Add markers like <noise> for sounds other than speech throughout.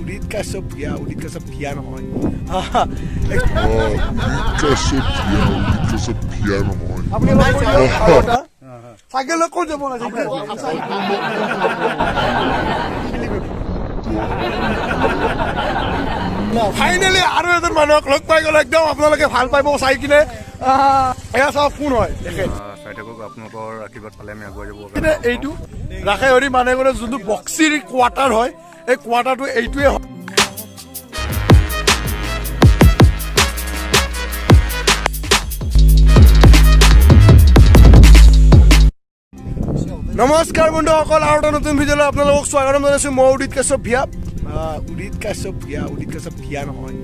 উদিত নহয় ক'ত যাব ফাইনেলি আৰু এজন মানুহক লগ পাই গ'ল একদম আপোনালোকে ভাল পাব চাই কিনে। এয়া চাওক কোন হয়? তেখেত চাই থাকক আপোনালোকৰ আশীৰ্বাদ পালে আমি আগুৱাই যাব কিন্তু এইটো ৰাখে হৰি মানে গ'লে যোনটো বক্সিৰ কোৱাৰ্টাৰ হয় এই কোৱাৰ্টাৰটো এইটোৱে হয়। নমস্কাৰ বন্ধুসকল আৰু এটা নতুন ভিডিঅ'লৈ আপোনালোকক স্বাগতম জনাইছোঁ। মই উদিত কাশ্যপ ভিয়া। উদিত কাশ্যপ ভিয়া উদিত কাশ্যপ ভিয়া নহয়।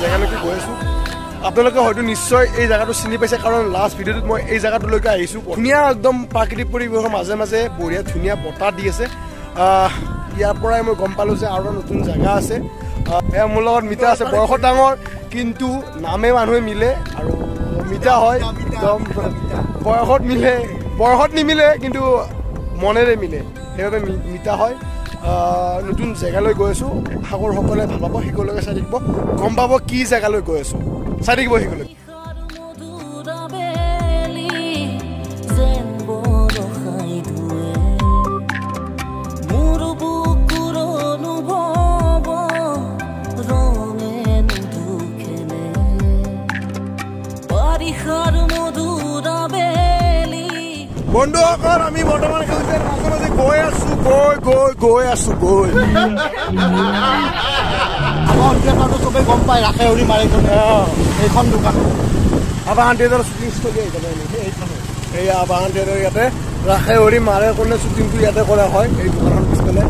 জেগালৈকে গৈ আছোঁ। আপোনালোকে হয়তো নিশ্চয় এই জেগাটো চিনি পাইছে কাৰণ লাষ্ট ভিডিঅ'টোত মই এই জেগাটোলৈকে আহিছোঁ। ধুনীয়া একদম প্ৰাকৃতিক পৰিৱেশৰ মাজে মাজে বঢ়িয়া ধুনীয়া বতাহ দি আছে। ইয়াৰ পৰাই মই গম পালোঁ যে আৰু নতুন জেগা আছে। মোৰ লগত মিতা আছে বয়সত ডাঙৰ কিন্তু নামে মানুহে মিলে আৰু মিতা হয়। একদম বয়সত মিলে বয়সত নিমিলে কিন্তু মনেৰে মিলে। সেইবাবে মিতা হয়। নতুন জেগালৈ গৈ আছোঁ। সকলোৱে ভাল পাব শেষলৈকে চাই থাকিব। গম পাব কি জেগালৈ গৈ আছোঁ। চাই থাকিব শেষলৈকে বন্ধুসকল আমি বৰ্তমান সেউজীয়া মাজে মাজে গৈ আছোঁ গৈ গৈ গৈ আছোঁ গৈ। আমাৰ চবেই গম পায় ৰাখে উৰি মাৰে এইখন। দোকান। আবাহ আণ্টিহঁতৰ শ্বুটিং ষ্টলি এনেকৈ এইখনে। এইয়া আবাহ আণ্টিহঁতৰ ইয়াতে ৰাখে হৰি মাৰে কোনে শ্বুটিংটো ইয়াতে কৰা হয় এই দোকানখন পিছফালে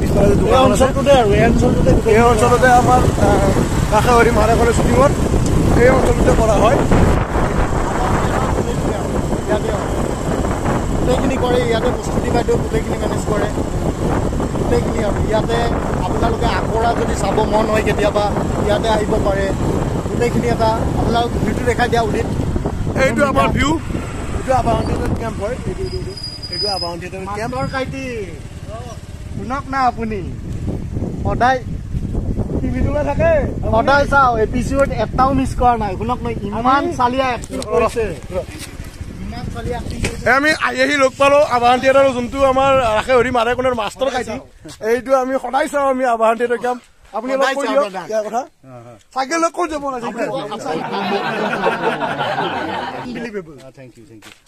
পিছফালে এই আছে। অঞ্চলটোতে আৰু এই অঞ্চলটোতে এই অঞ্চলতে আমাৰ ৰাখে হৰি মাৰে কোনে শ্বুটিঙত এই অঞ্চলতে কৰা হয় ইয়াতে হয়। গোটেইখিনি কৰে ইয়াতে প্ৰস্তুতি বাইদেউ গোটেইখিনি মেনেজ কৰে। গোটেইখিনি আৰু। ইয়াতে আপোনালোকে আখৰা যদি চাব মন হয় কেতিয়াবা ইয়াতে আহিব পাৰে। গোটেইখিনি এটা আপোনালোক ভিউটো দেখাই দিয়া উদিত এইটো আমাৰ ভিউ এইটো আবাহ আণ্টিহঁতৰ কেম্প হয়। এইটো এইটো এইটো। এইটো আবাহ আণ্টিহঁতৰ কেম্প মাষ্টৰ কাইটি শুনক না আপুনি। সদায় টিভিটোলৈ থাকে। সদায় চাওঁ এ পি চি এটাও মিছ কৰা নাই। শুনক ন ইমান চালিয়া এক্টিং কৰিছে এই আমি আহি লগ পালো আবাহন থিয়েটাৰৰ যোনটো আমাৰ ৰাখে হৰি মাৰে কোনে মাষ্টৰ কাটি এইটো আমি সদায় চাওঁ আমি আবাহন থিয়েটাৰ কেম্প আপুনি অলপ কৈ দিয়ক। ইয়াৰ কথা? ক'ত যাব লাগে ইউ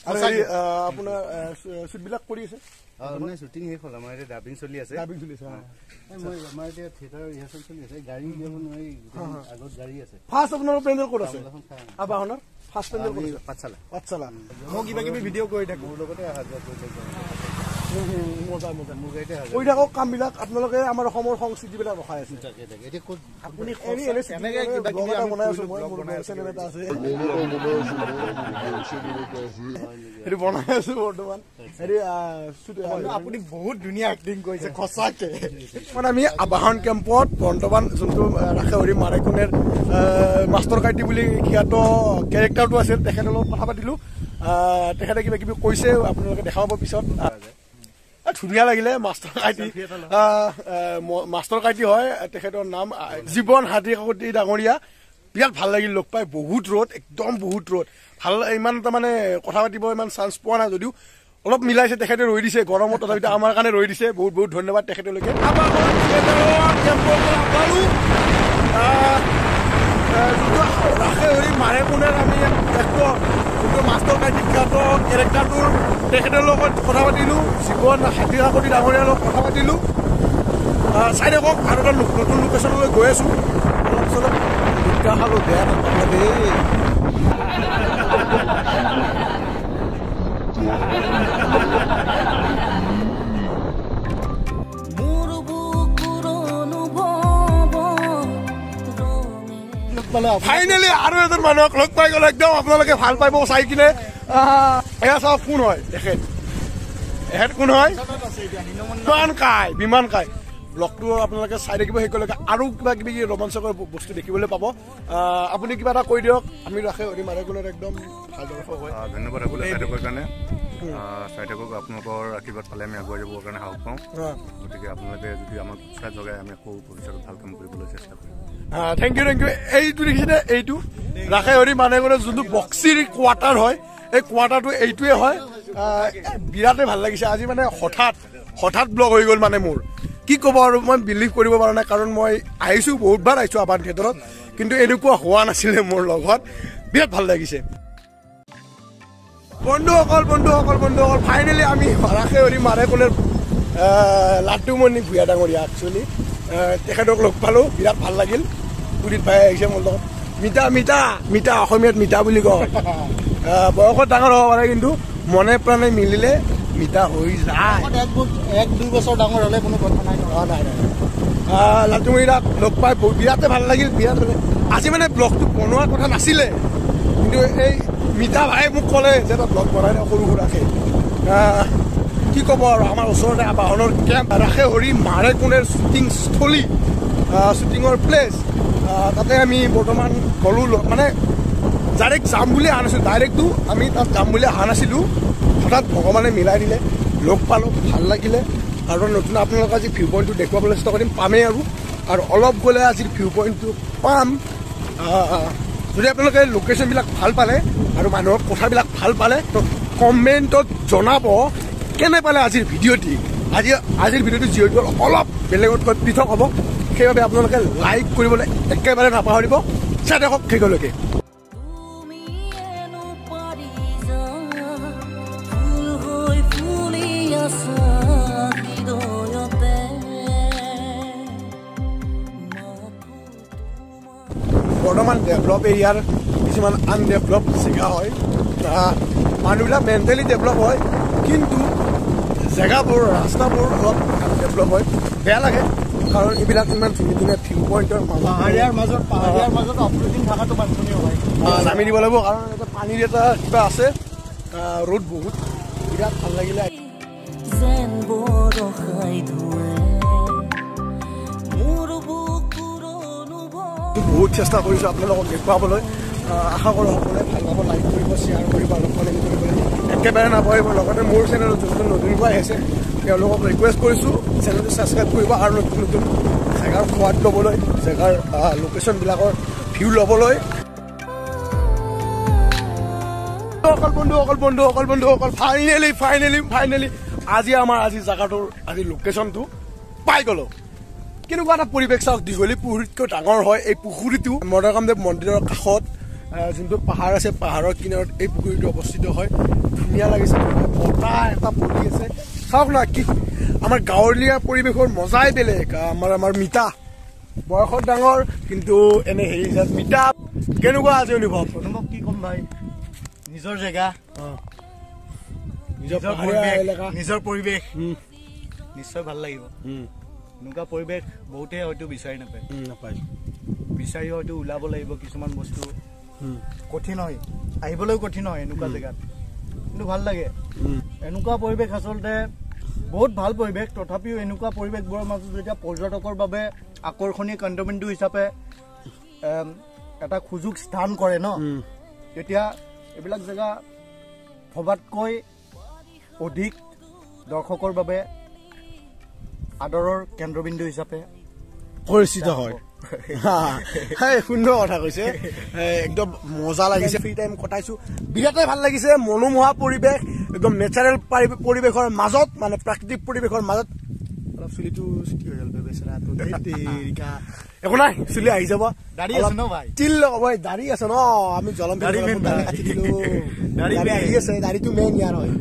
আৰু হেৰি আহ, আপোনাৰ শ্বুটবিলাক কৰি আছে? মানে শ্বুটিং শেষ হ'ল আমাৰ এতিয়া ডাবিং চলি আছে। ডাবিং চলিছে এই মই আমাৰ এতিয়া থিয়েটাৰ ৰিহাৰ্চেল চলি আছে গাড়ী উলিয়াব নোৱাৰি গোটেই আগত গাড়ী আছে। ফাৰ্ষ্ট আপোনালোকৰ পেণ্ডেল ক'ত আছে? আবাহনৰ ফাৰ্ষ্ট আছে পাঠশালা। পাঠশালা। মই কিবা কিবি ভিডিঅ' কৰি থাকোঁ। মোৰ লগতে অহা যোৱা কৰি থাকিব কৰি থাকক কামবিলাক আপোনালোকে আমাৰ অসমৰ সংস্কৃতিবিলাক ৰখাই আছে। আপুনি সেইটো বনাই আছো বৰ্তমান। হেৰি বহুত ধুনীয়া এক্টিং কৰিছে সঁচাকে। মানে আমি আবাহন কেম্পত বৰ্তমান যোনটো ৰাখে হৰি মাৰেকোনেৰ মাষ্টৰ কাইটি বুলি খ্যাত কেৰেক্টাৰটো আছিল তেখেতৰ লগত কথা পাতিলোঁ। তেখেতে কিবা কিবি কৈছে আপোনালোকে দেখা পাব পিছত ধুনীয়া লাগিলে মাষ্টৰ কাইটি। মাষ্টৰ কাইটি হয় তেখেতৰ নাম জীৱন হাতী কাকতি ডাঙৰীয়া। বিৰাট ভাল লাগিল লগ পাই বহুত ৰ'দ একদম বহুত ৰ'দ। ভাল ইমান এটা মানে কথা পাতিব ইমান চান্স পোৱা নাই যদিও। অলপ মিলাইছে তেখেতে ৰৈ দিছে গৰমত তথাপিতো আমাৰ কাৰণে ৰৈ দিছে। বহুত বহুত ধন্যবাদ তেখেতলৈকে। হৰি মাৰে কোনে আমি যোনটো মাষ্টৰ কাই বিখ্যাত কেৰেক্টাৰটোৰ তেখেতৰ লগত কথা পাতিলোঁ জীৱন হাতী কাকতি ডাঙৰীয়াৰ লগত কথা পাতিলোঁ। চাই থাকক আৰু এটা নতুন লোকেশ্যনলৈ গৈ আছোঁ। অলপ চলপ দুটা খালোঁ বেয়া নাপাব দেই। ফাইনেলি আৰু এজন মানুহক লগ পাই গ'ল। একদম আপোনালোকে ভাল পাব চাই কিনে। এয়া চাওক কোন হয়? তেখেত এখেত কোন হয়? বিমান কাই বিমান কাই ব্লগটো আপোনালোকে চাই থাকিব সেইকলৈকে আৰু কিবা কিবি ৰোমাঞ্চকৰ বস্তু দেখিবলৈ পাব। আপুনি কিবা এটা কৈ দিয়ক। আমি ৰাখে হৰি মাৰেকুলত একদম ধন্যবাদ আপোনালোকে চাই থাকাৰ কাৰণে। চাই থাকক আপোনালোকৰ আশীৰ্বাদ পালে আমি আগুৱাই যাবৰ কাৰণে সাহস পাওঁ। গতিকে আপোনালোকে যদি আমাক উৎসাহ জগাই আমি আকৌ ভৱিষ্যতত ভাল কাম কৰিবলৈ চেষ্টা কৰিম। থেংক ইউ থেংক ইউ এইটো দেখিছেনে? এইটো। ৰাখে হৰি মানে যোনটো বক্সিৰ কোৱাৰ্টাৰ হয় এই কোৱাৰ্টাৰটো এইটোৱে হয়। বিৰাটেই ভাল লাগিছে। আজি মানে হঠাৎ হঠাৎ ব্লগ হৈ গ'ল মানে মোৰ। কি ক'ব আৰু মই বিলিভ কৰিব পৰা নাই কাৰণ মই আহিছোঁ বহুতবাৰ আহিছোঁ আবান থিয়েটাৰত কিন্তু এনেকুৱা হোৱা নাছিলে মোৰ লগত। বিৰাট ভাল লাগিছে। বন্ধুসকল বন্ধুসকল বন্ধুসকল ফাইনেলি আমি ৰাখে হৰি মাৰে ক'লে লাটুমণি ভূঞা ডাঙৰীয়া একচুৱেলি তেখেতক লগ পালোঁ বিৰাট ভাল লাগিল। পুৰীত ভাই আহিছে মোৰ লগত। মিতা মিতা মিতা অসমীয়াত মিতা বুলি আহ, বয়সত ডাঙৰ হ'ব পাৰে কিন্তু মনে প্ৰাণে মিলিলে মিতা হৈ যায়। এক দুই বছৰ ডাঙৰ হ'লে কোনো কথা নাই। অঁ নাই নাই লগ পাই বিৰাটেই ভাল লাগিল বিৰাট মানে আজি মানে ব্লগটো বনোৱাৰ কথা নাছিলে কিন্তু এই মিতা ভাই মোক ক'লে যে এটা ব্লগ বনাই দে সৰু সুৰাকে। কি ক'ব আৰু আমাৰ ওচৰতে বাহনৰ কেম্প ৰাখে হৰি মাৰে কোণেৰ শ্বুটিং স্থলী শ্বুটিঙৰ প্লেচ তাতে আমি বৰ্তমান গ'লোঁ মানে ডাইৰেক্ট যাম বুলি অহা নাছিলোঁ ডাইৰেক্টটো আমি তাত যাম বুলি অহা নাছিলোঁ। হঠাৎ ভগৱানে মিলাই দিলে লগ পালোঁ ভাল লাগিলে। আৰু নতুন আপোনালোকক আজি ভিউ পইণ্টটো দেখুৱাবলৈ চেষ্টা কৰিম পামেই আৰু। আৰু অলপ গ'লে আজিৰ ভিউ পইণ্টটো পাম। যদি আপোনালোকে লোকেশ্যনবিলাক ভাল পালে আৰু মানুহৰ কথাবিলাক ভাল পালে তো কমেণ্টত জনাব কেনে পালে আজিৰ ভিডিঅ'টি। আজি আজিৰ ভিডিঅ'টো যিহেতু অলপ বেলেগতকৈ পৃথক হ'ব সেইবাবে আপোনালোকে লাইক কৰিবলৈ একেবাৰে নাপাহৰিব। চাই থাকক শেষলৈকে। বৰ্তমান ডেভেলপ এৰিয়াৰ কিছুমান আনডেভেলপ জেগা হয়। মানুহবিলাক মেণ্টেলি ডেভেলপ হয় কিন্তু জেগাবোৰ ৰাস্তাবোৰ অলপ ডেভেলপ হয়। বেয়া লাগে কাৰণ এইবিলাক ইমান ধুনীয়া ধুনীয়া ভিউ পইণ্টৰ মাজত পাহাৰীয়াৰ মাজত পাহাৰীয়াৰ মাজত অপ্ৰতিম থকাটো বাঞ্ছনীয় হয়। নামি দিব লাগিব কাৰণ এটা পানীৰ এটা কিবা আছে। ৰ'দ বহুত। বিৰাট ভাল লাগিলে। যেন বৰষাই ধুৱে বহুত চেষ্টা কৰিছোঁ আপোনালোকক দেখুৱাবলৈ। আশা কৰোঁ সকলোৱে ভাল পাব লাইক কৰিব শ্বেয়াৰ কৰিব আৰু কমেণ্ট কৰিব। একেবাৰে নাপাহৰিব লগতে মোৰ চেনেলত যোনটো নতুনকৈ আহিছে তেওঁলোকক ৰিকুৱেষ্ট কৰিছোঁ চেনেলটো ছাবস্ক্ৰাইব কৰিব আৰু নতুন নতুন জেগাৰ সোৱাদ ল'বলৈ জেগাৰ লোকেশ্যনবিলাকৰ ভিউ ল'বলৈ। অকল বন্ধু অকল বন্ধু অকল বন্ধু অকল ফাইনেলি ফাইনেলি ফাইনেলি আজি আমাৰ আজি জেগাটোৰ আজি লোকেশ্যনটো পাই গ'লোঁ। কেনেকুৱা এটা পৰিৱেশ চাওক দীঘলী পুখুৰীতকৈ ডাঙৰ হয় এই পুখুৰীটো মদকামদেৱ মন্দিৰৰ কাষত যোনটো পাহাৰ আছে পাহাৰৰ কিনাৰত এই পুখুৰীটো অৱস্থিত হয়। ধুনীয়া লাগিছে বতাহ এটা বলি আছে। চাওক না কি আমাৰ গাঁৱলীয়া পৰিৱেশৰ মজাই বেলেগ আমাৰ আমাৰ মিতা। বয়সত ডাঙৰ কিন্তু এনে হেৰি মিতা। কেনেকুৱা আজি অনুভৱ? অনুভৱ কি ক'ম ভাই? নিজৰ জেগা নিজৰ পৰিৱেশ নিজৰ পৰিৱেশ। নিশ্চয় ভাল লাগিব। এনেকুৱা পৰিৱেশ বহুতে হয়তো বিচাৰি নাপায়। নাপায়। বিচাৰি হয়তো ওলাব লাগিব কিছুমান বস্তু। কঠিন হয়। আহিবলৈও কঠিন হয় এনেকুৱা জেগাত। কিন্তু ভাল লাগে। এনেকুৱা পৰিৱেশ আচলতে বহুত ভাল পৰিৱেশ। তথাপিও এনেকুৱা পৰিৱেশবোৰৰ মাজত যেতিয়া পৰ্যটকৰ বাবে আকৰ্ষণীয় কেন্দ্ৰবিন্দু হিচাপে এটা সুযোগ স্থান কৰে ন। তেতিয়া এইবিলাক জেগা ভবাতকৈ অধিক দৰ্শকৰ বাবে আদৰৰ কেন্দ্ৰবিন্দু হিচাপে পৰিচিত হয়। <laughs> সুন্দৰ কথা কৈছে। একদম মজা লাগিছে। ফ্ৰী টাইম কটাইছো। বিৰাটেই ভাল লাগিছে। মনোমোহা পৰিৱেশ একদম নেচাৰেল পৰিৱেশৰ মাজত মানে প্ৰাকৃতিক পৰিৱেশৰ মাজত। অলপ চুলিটো চুটি হৈ গ'ল বে বেচেৰাটো। ধেৎ তেৰিকা। একো নাই চুলি আহি যাব। দাড়ি আছে ন ভাই? তিল লগাব। দাড়ি আছে ন আমি জলম দাড়ি। আহি আছে দাড়িটো মেইন ইয়াৰ হয়।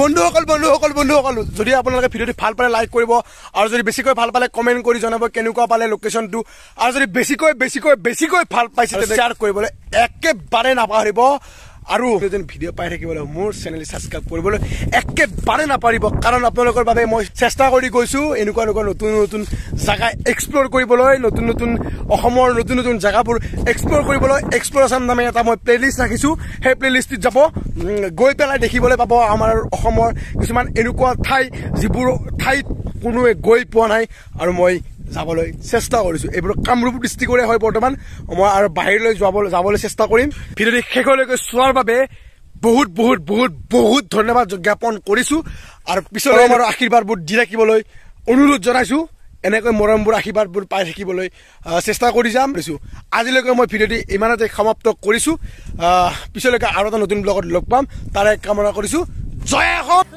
বন্ধুসকল বন্ধুসকল বন্ধুসকল যদি আপোনালোকে ভিডিঅ'টো ভাল পালে লাইক কৰিব আৰু যদি বেছিকৈ ভাল পালে কমেণ্ট কৰি জনাব কেনেকুৱা পালে লোকেশ্যনটো আৰু যদি বেছিকৈ বেছিকৈ বেছিকৈ ভাল পাইছে শ্বেয়াৰ কৰিবলৈ একেবাৰে নাপাহৰিব। আৰু যেন ভিডিঅ' পাই থাকিবলৈ মোৰ চেনেল ছাবস্ক্ৰাইব কৰিবলৈ একেবাৰে নাপাৰিব কাৰণ আপোনালোকৰ বাবে মই চেষ্টা কৰি গৈছোঁ এনেকুৱা এনেকুৱা নতুন নতুন জেগা এক্সপ্ল'ৰ কৰিবলৈ নতুন নতুন অসমৰ নতুন নতুন জেগাবোৰ এক্সপ্ল'ৰ কৰিবলৈ এক্সপ্ল'ৰেশ্যন নামে এটা মই প্লে'লিষ্ট ৰাখিছোঁ। সেই প্লে'লিষ্টটোত যাব গৈ পেলাই দেখিবলৈ পাব আমাৰ অসমৰ কিছুমান এনেকুৱা ঠাই যিবোৰ ঠাইত কোনোৱে গৈ পোৱা নাই। আৰু মই যাবলৈ চেষ্টা কৰিছোঁ। এইবোৰ কামৰূপ ডিষ্ট্ৰিক্টৰে হয় বৰ্তমান। মই আৰু বাহিৰলৈ যাবলৈ যাবলৈ চেষ্টা কৰিম। ভিডিঅ'টি শেষলৈকে চোৱাৰ বাবে বহুত বহুত বহুত বহুত ধন্যবাদ জ্ঞাপন কৰিছোঁ। আৰু পিছলৈ আমাৰ আশীৰ্বাদবোৰ দি থাকিবলৈ অনুৰোধ জনাইছোঁ। এনেকৈ মৰমবোৰ আশীৰ্বাদবোৰ পাই থাকিবলৈ চেষ্টা কৰি যাম দিছোঁ আজিলৈকে মই ভিডিঅ'টি ইমানতে সমাপ্ত কৰিছোঁ। পিছলৈকে আৰু এটা নতুন ব্লগত লগ পাম। তাৰে কামনা কৰিছোঁ। জয় অসম